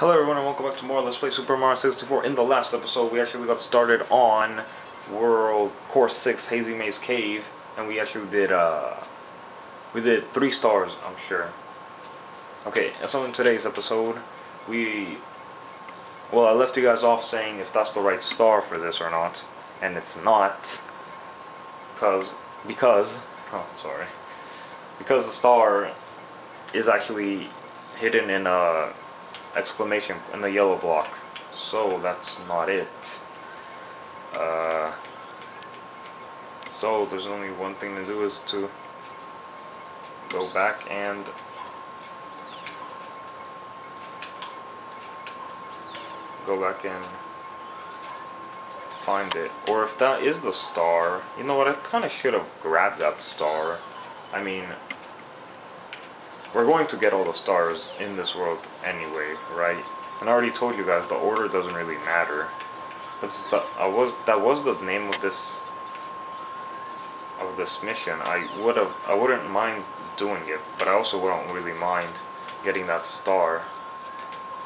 Hello everyone and welcome back to more Let's Play Super Mario 64. In the last episode we actually got started on World Course 6 Hazy Maze Cave and we actually did uh we did three stars I'm sure. Okay, so in today's episode we well I left you guys off saying if that's the right star for this or not and it's not because because oh sorry because the star is actually hidden in a exclamation in the yellow block. So that's not it. Uh, so there's only one thing to do is to go back and go back and find it. Or if that is the star, you know what, I kind of should have grabbed that star. I mean, we're going to get all the stars in this world anyway, right? And I already told you guys the order doesn't really matter. But I was that was the name of this of this mission. I would have I wouldn't mind doing it, but I also wouldn't really mind getting that star.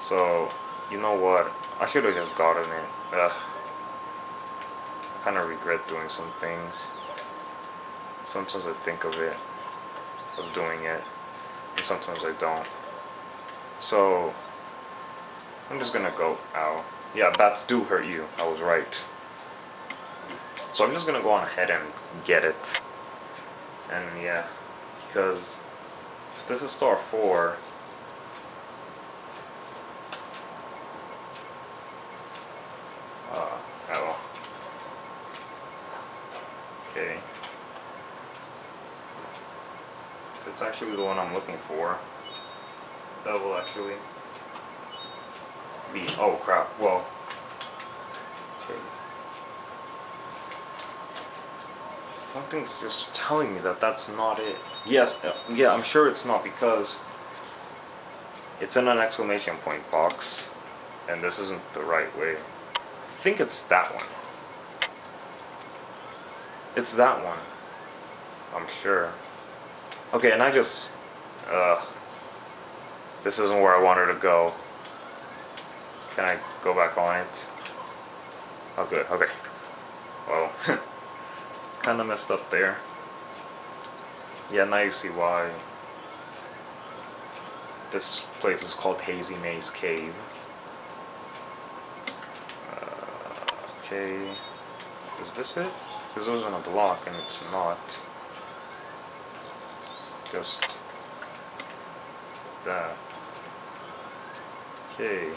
So you know what? I should have just gotten it. Ugh. I kind of regret doing some things. Sometimes I think of it, of doing it and sometimes I don't. So, I'm just gonna go, ow. Yeah, bats do hurt you, I was right. So I'm just gonna go on ahead and get it. And yeah, because if this is star 4, uh, oh. Okay. It's actually the one I'm looking for, that will actually be, oh crap, well, okay. Something's just telling me that that's not it. Yes, uh, yeah, I'm sure it's not because it's in an exclamation point box, and this isn't the right way. I think it's that one. It's that one. I'm sure. Okay, and I just... Uh, this isn't where I wanted to go. Can I go back on it? Oh, good. Okay. Well, kind of messed up there. Yeah, now you see why this place is called Hazy Maze Cave. Uh, okay. Is this it? It was in a block and it's not just that. Okay.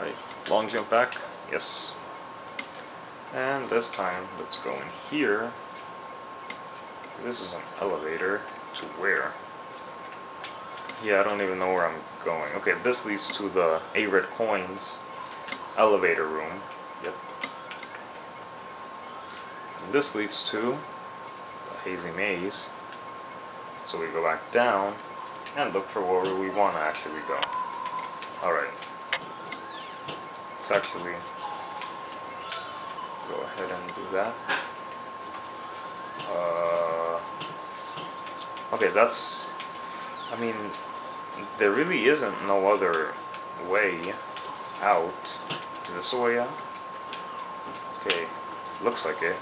Right, long jump back, yes. And this time, let's go in here. This is an elevator to where? Yeah, I don't even know where I'm going. Okay, this leads to the 8 red coins elevator room. And this leads to a hazy maze. So we go back down and look for where we want to actually go. Alright. Let's actually go ahead and do that. Uh, okay, that's... I mean, there really isn't no other way out. Is this the way out? Okay, looks like it.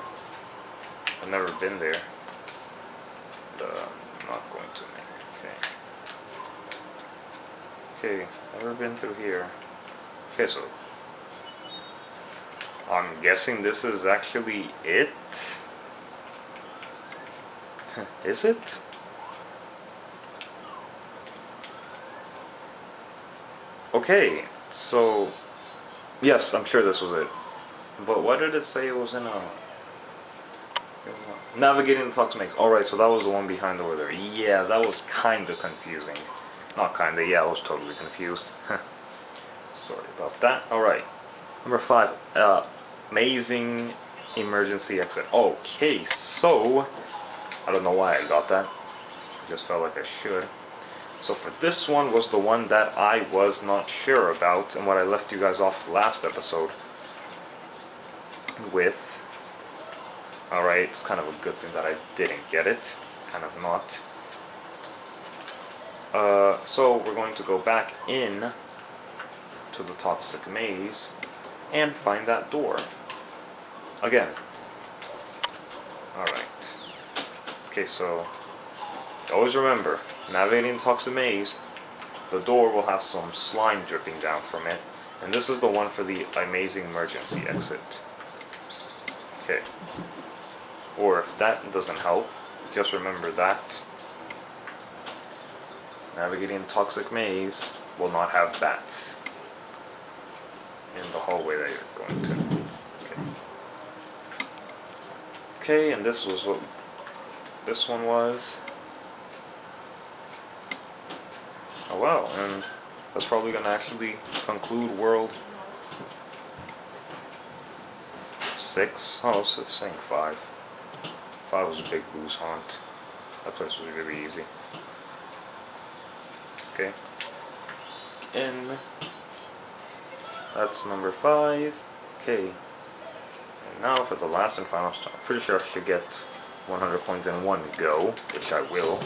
I've never been there. Uh, I'm not going to make. Okay. Okay, never been through here. Okay, so I'm guessing this is actually it. is it? Okay, so yes, I'm sure this was it. But why did it say it was in a Navigating the Toxic Alright, so that was the one behind over there. Yeah, that was kinda confusing. Not kinda, yeah, I was totally confused. Sorry about that. Alright. Number five, uh, amazing emergency exit. Okay, so, I don't know why I got that. I just felt like I should. So for this one was the one that I was not sure about, and what I left you guys off last episode with Alright, it's kind of a good thing that I didn't get it. Kind of not. Uh, so we're going to go back in to the toxic maze and find that door. Again. Alright. Okay, so always remember, navigating the toxic maze, the door will have some slime dripping down from it. And this is the one for the amazing emergency exit. Okay. Or if that doesn't help, just remember that navigating toxic maze will not have bats in the hallway that you're going to. Okay. Okay, and this was what this one was. Oh wow, and that's probably gonna actually conclude world six. Oh, it's saying five. Five was a Big Boo's Haunt. That place was really easy. Okay. And that's number five. Okay. And now for the last and final star. Pretty sure I should get 100 points in one go, which I will.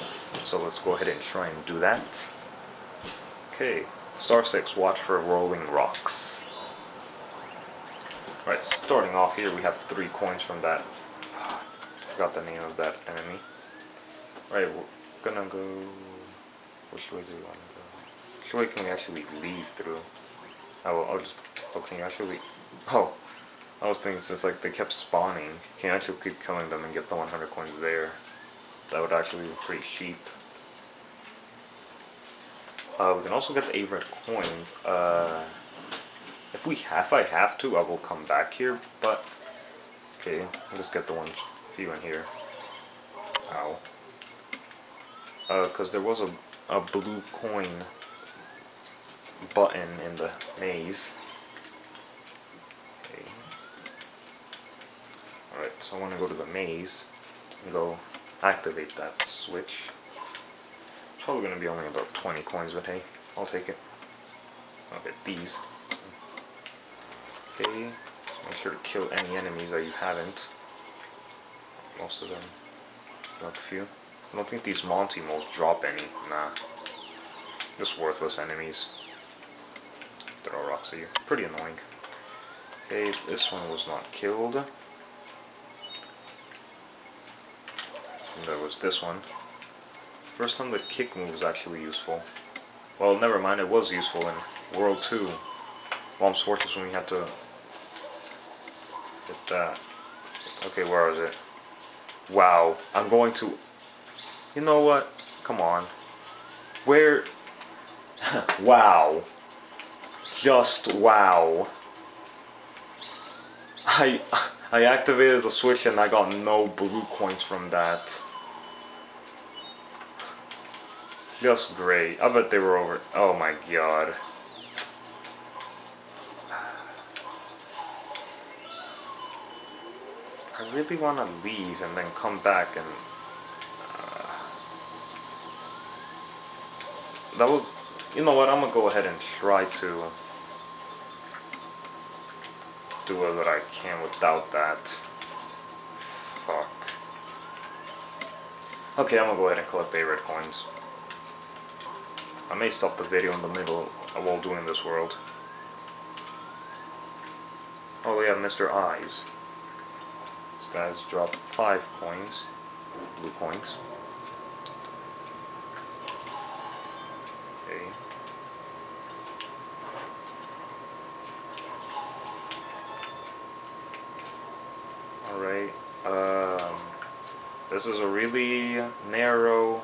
So let's go ahead and try and do that. Okay. Star 6, watch for rolling rocks. All right, starting off here, we have three coins from that. Forgot the name of that enemy. Right, we're gonna go. Which way do we want to go? Which way can we actually leave through? Oh, well, I'll just. Oh, can you actually. Oh, I was thinking since like they kept spawning, can you actually keep killing them and get the 100 coins there? That would actually be pretty cheap. Uh, we can also get the 8 red coins. Uh, if we have, I have to, I will come back here, but... Okay, I'll just get the one few in here. Ow. Uh, because there was a, a blue coin button in the maze. Okay. Alright, so I want to go to the maze and go activate that switch. It's probably going to be only about 20 coins, but hey, I'll take it. I'll get these. Okay, make sure to kill any enemies that you haven't. Most of them. Not a few. I don't think these Monty moles drop any. Nah. Just worthless enemies. Throw rocks at you. Pretty annoying. Okay, this one was not killed. And there was this one. First time the kick move was actually useful. Well, never mind, it was useful in World 2. Whomp's Fortress when we had to get that. Okay, where was it? Wow, I'm going to... You know what? Come on. Where... wow. Just wow. I I activated the switch and I got no blue coins from that. Just great. I bet they were over. Oh my god. I really want to leave and then come back and... Uh, that was... You know what, I'm going to go ahead and try to do what I can without that. Fuck. Okay, I'm to go ahead and collect the red coins. I may stop the video in the middle while doing this world. Oh, we have Mr. Eyes guys drop five coins, blue coins. Okay. Alright, um, this is a really narrow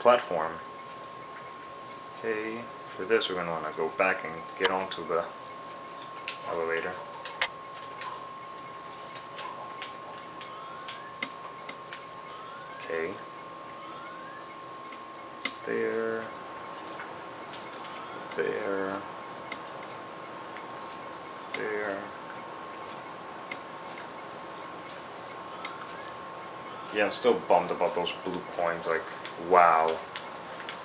platform. Okay, for this we're going to want to go back and get onto the elevator. Okay. There. There. There. Yeah, I'm still bummed about those blue coins. Like, wow.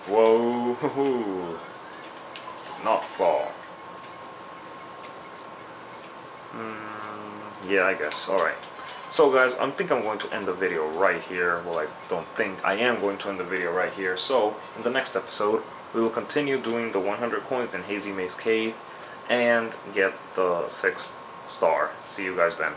Whoa. Did not fall. Hmm. Yeah, I guess. Alright. So guys, I think I'm going to end the video right here. Well, I don't think. I am going to end the video right here. So, in the next episode, we will continue doing the 100 coins in Hazy Maze Cave and get the 6th star. See you guys then.